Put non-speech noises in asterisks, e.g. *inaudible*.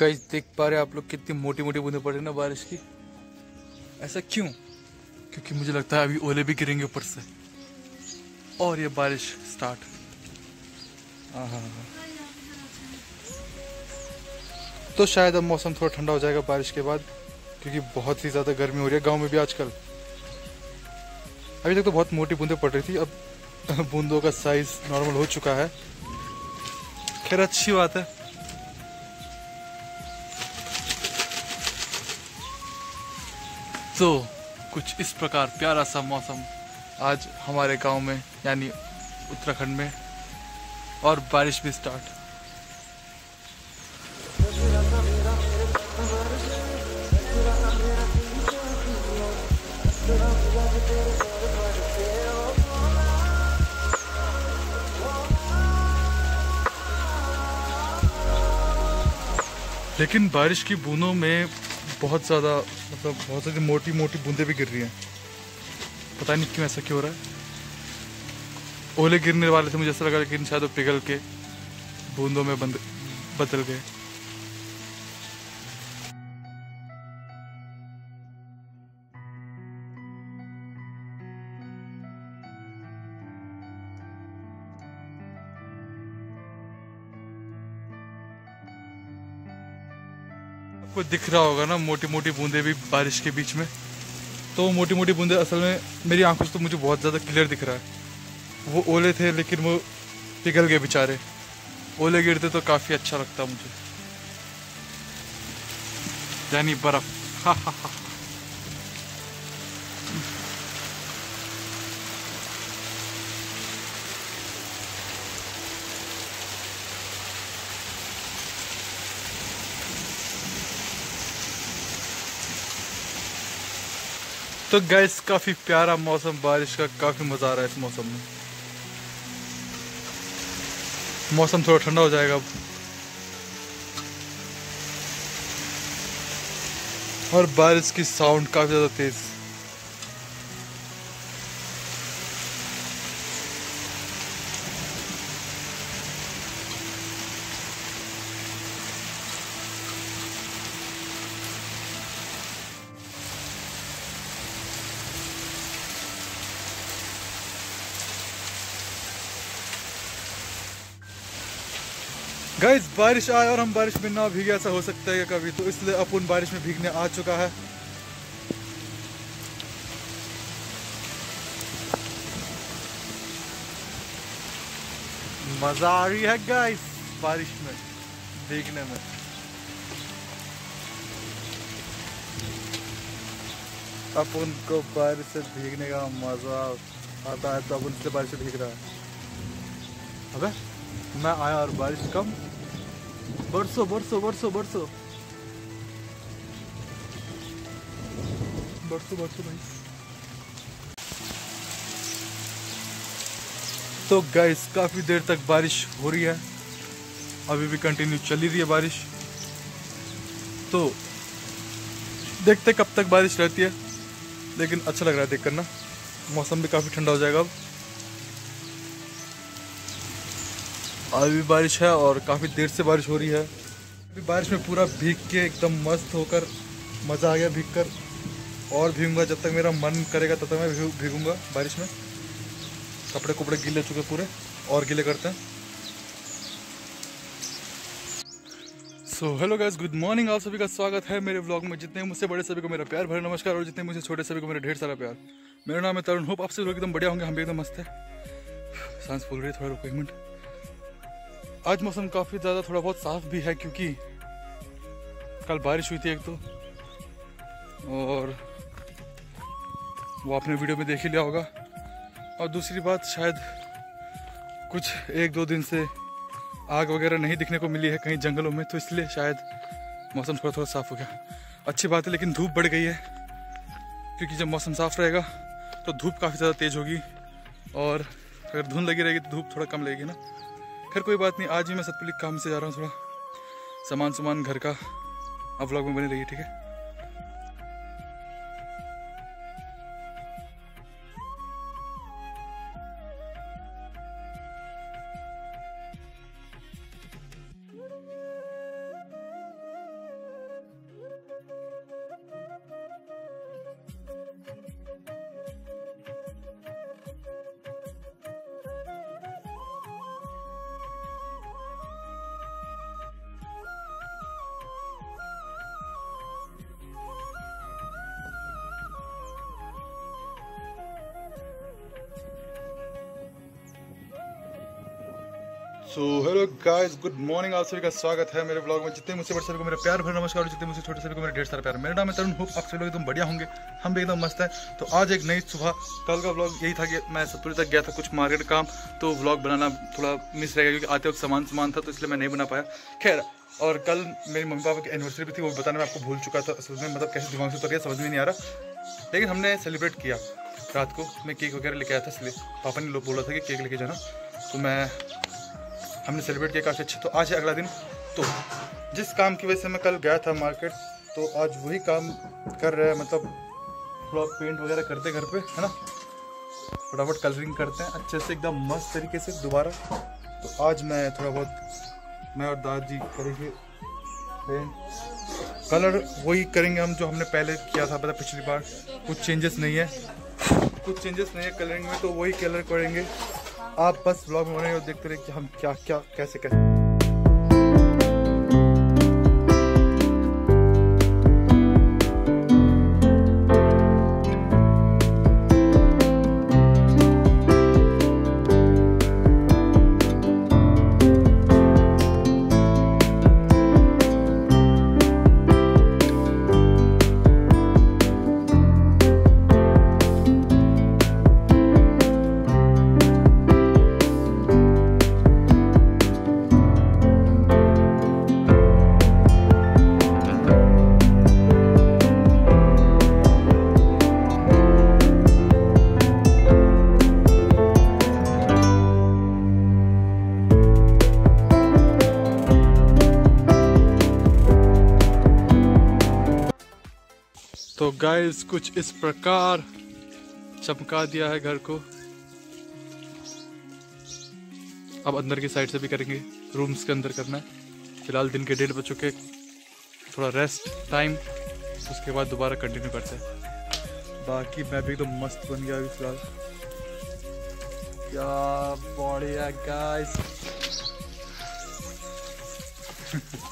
Guys देख पा रहे आप लोग कितनी मोटी मोटी बूंदे पड़ रही है ना बारिश की। ऐसा क्यों? क्योंकि मुझे लगता है अभी ओले भी गिरेंगे ऊपर से। और ये बारिश स्टार्ट हाँ तो शायद अब मौसम थोड़ा ठंडा हो जाएगा बारिश के बाद, क्योंकि बहुत ही ज़्यादा गर्मी हो रही है गाँव में भी आजकल। अभी तक तो बहुत मोटी बूंदे पड़ रही थी, अब *laughs* बूंदों का साइज़ नॉर्मल हो चुका है। खैर, अच्छी बात है। तो कुछ इस प्रकार प्यारा सा मौसम आज हमारे गाँव में, यानी उत्तराखंड में, और बारिश भी स्टार्ट लेकिन बारिश की बूंदों में बहुत ज़्यादा मतलब बहुत ज़्यादा मोटी मोटी बूंदें भी गिर रही हैं। पता नहीं क्यों ऐसा क्यों हो रहा है। ओले गिरने वाले थे मुझे ऐसा लगा लेकिन शायद वो पिघल के बूंदों में बंद, बदल गए। आपको दिख रहा होगा ना मोटी मोटी बूंदे भी बारिश के बीच में। तो मोटी मोटी बूंदे असल में मेरी आँखों से तो मुझे बहुत ज़्यादा क्लियर दिख रहा है। वो ओले थे, लेकिन वो पिघल गए बेचारे। ओले गिरते तो काफ़ी अच्छा लगता मुझे। यानी बर्फ़। हा हा हा तो गैस काफ़ी प्यारा मौसम, बारिश का काफ़ी मज़ा आ रहा है इस मौसम में। मौसम थोड़ा ठंडा हो जाएगा और बारिश की साउंड काफ़ी ज़्यादा तेज। गाइस बारिश आए और हम बारिश में ना भीगे, ऐसा हो सकता है कभी। तो इसलिए अपन बारिश में भीगने आ चुका है। मज़ा आ रही है गाइस बारिश में, भीगने में। अपन को बारिश से भीगने का मज़ा आता है तो अपन से बारिश से भीग रहा है। अबे, मैं आया और बारिश कम बरसों बरसों बरसों बरसों। बरसों बरसों भाई। तो गाइस काफ़ी देर तक बारिश हो रही है। अभी भी कंटिन्यू चली रही है बारिश। तो देखते कब तक बारिश रहती है। लेकिन अच्छा लग रहा है देख कर ना मौसम भी काफ़ी ठंडा हो जाएगा अब। अभी भी बारिश है और काफ़ी देर से बारिश हो रही है। अभी बारिश में पूरा भीग के एकदम मस्त होकर, मज़ा आ गया भीग कर और भीगूँगा जब तक मेरा मन करेगा तब तक मैं भीगूँगा बारिश में। कपड़े कुपड़े गीले चुके पूरे, और गीले करते हैं। So hello guys good morning आप सभी का स्वागत है मेरे व्लॉग में। जितने मुझसे बड़े सभी को मेरा प्यार भरा नमस्कार और जितने मुझसे छोटे सभी को मेरा ढेर सारा प्यार। मेरा नाम है तरुण होप आप सभी लोग एकदम बढ़िया होंगे, हम भी एकदम मस्त है। *sighs* सांस फूल रही है, थोड़ा रुको एक मिनट। आज मौसम काफ़ी ज़्यादा थोड़ा बहुत साफ़ भी है क्योंकि कल बारिश हुई थी एक तो। और वो आपने वीडियो में देख ही लिया होगा। और दूसरी बात, शायद कुछ एक दो दिन से आग वगैरह नहीं दिखने को मिली है कहीं जंगलों में तो इसलिए शायद मौसम थोड़ा थोड़ा साफ़ हो गया। अच्छी बात है, लेकिन धूप बढ़ गई है। क्योंकि जब मौसम साफ़ रहेगा तो धूप काफ़ी ज़्यादा तेज़ होगी। और अगर धुंध लगी रहेगी तो धूप थोड़ा कम लगेगी ना। खैर, कोई बात नहीं, आज ही मैं सतपुली काम से जा रहा हूँ थोड़ा। सामान सामान घर का, अब व्लॉग में बने रहिए, ठीक है? So hello guys good morning आप सभी का स्वागत है मेरे ब्लॉग में। जितने मुझसे बड़े सभी को मेरा प्यार भरा नमस्कार, और जितने मुझसे छोटे सभी को मेरा ढेर सारा प्यार। मेरा नाम है तरुण होप, आप सभी लोग एकदम बढ़िया होंगे, हम भी एकदम मस्त है। तो आज एक नई सुबह, कल का ब्लॉग यही था कि मैं सतपुरी तक गया था कुछ मार्केट काम तो ब्लॉग बनाना थोड़ा मिस रह गया, क्योंकि आते वक्त सामान सामान था तो इसलिए मैं नहीं बना पाया। खैर, और कल मेरी मम्मी पापा की एनिवर्सरी भी थी, वो बताने में आपको भूल चुका था उसमें मतलब कैसे दिमाग से उतर गया, समझ में नहीं आ रहा। लेकिन हमने सेलिब्रेट किया, रात को मैं केक वगैरह लेके आया था, इसलिए पापा ने लोग बोला था कि केक लेके जाना। तो मैं हमने सेलिब्रेट किया काफ़ी अच्छा। तो आज है अगला दिन। तो जिस काम की वजह से मैं कल गया था मार्केट तो आज वही काम कर रहे हैं मतलब थोड़ा पेंट वगैरह करते घर पे, है ना? फटाफट कलरिंग करते हैं, अच्छे से, एकदम मस्त तरीके से, दोबारा। तो आज मैं थोड़ा बहुत, मैं और दादी करेंगे पेंट कलर वही करेंगे हम जो हमने पहले किया था, पता पिछली बार। कुछ चेंजेस नहीं है। कुछ चेंजेस नहीं है कलरिंग में तो वही कलर करेंगे। आप बस ब्लॉग में बने देखते रहे कि हम क्या क्या कैसे कैसे तो गाइस कुछ इस प्रकार चमका दिया है घर को। अब अंदर की साइड से भी करेंगे रूम्स के अंदर करना है। फ़िलहाल दिन के डेढ़ बज चुके, थोड़ा रेस्ट टाइम उसके बाद दोबारा कंटिन्यू करते हैं। बाकी मैं भी तो मस्त बन गया अभी फ़िलहाल। क्या है गाइस *laughs*